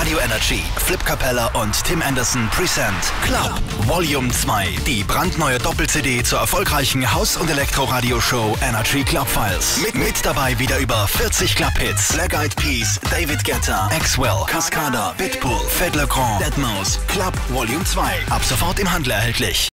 Radio Energy, Flip Capella und Tim Anderson present Club Volume 2. Die brandneue Doppel-CD zur erfolgreichen Haus- und Elektroradio-Show Energy Club Files. Mit, mit dabei wieder über 40 Club-Hits. Black Eyed Peas, David Guetta, Axwell, Cascada, Pitbull, Fed Legrand, Deadmau5. Club Volume 2. Ab sofort im Handel erhältlich.